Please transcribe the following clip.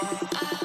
oh, oh.